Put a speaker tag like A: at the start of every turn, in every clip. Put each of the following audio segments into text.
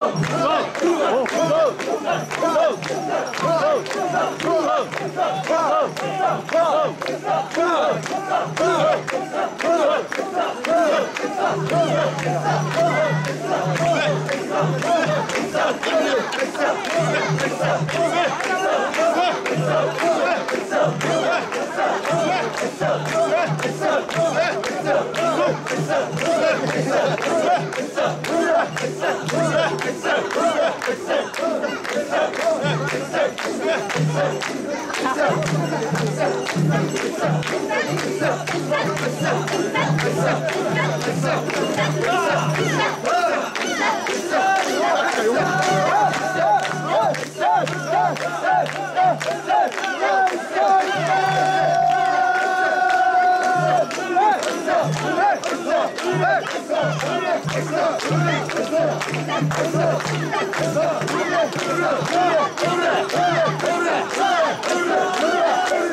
A: Oh! Yeah.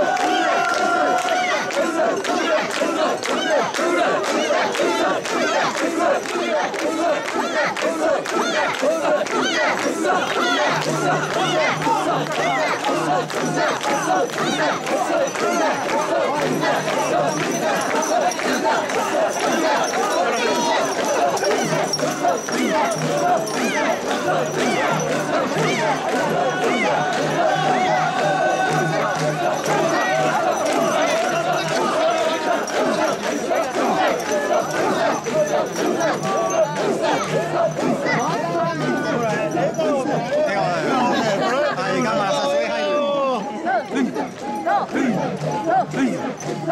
A: Who's that?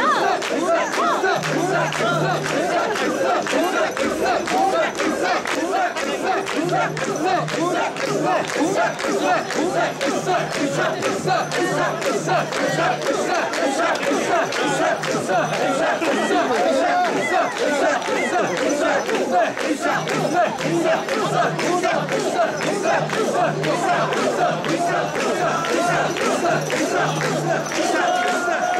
A: 으쌰 으쌰 으쌰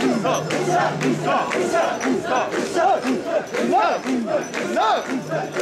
A: No! No! No!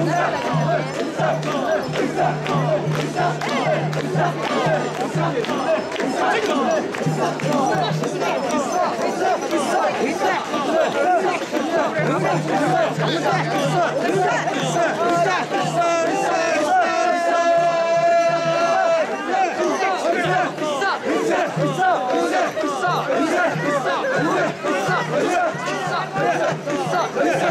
A: Good luck.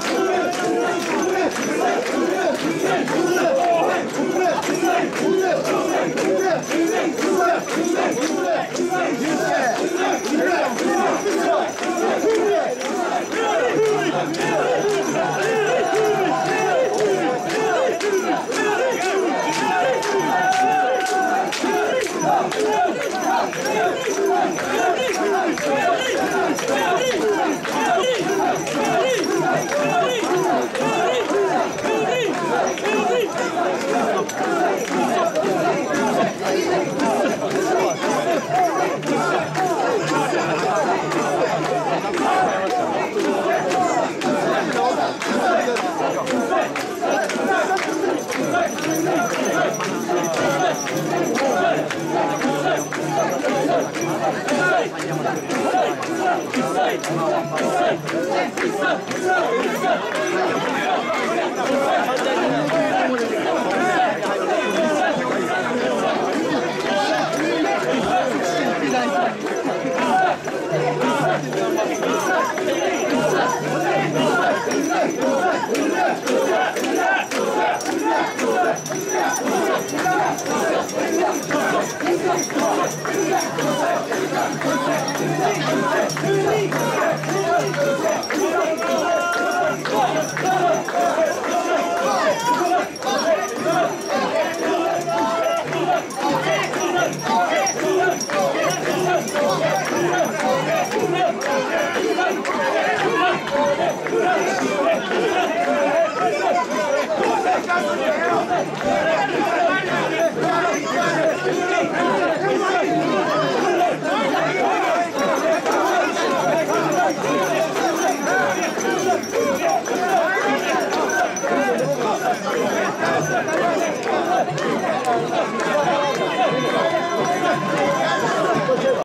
A: Hooray! Hooray! Hooray! Hooray! Hooray! Hooray! Yeah.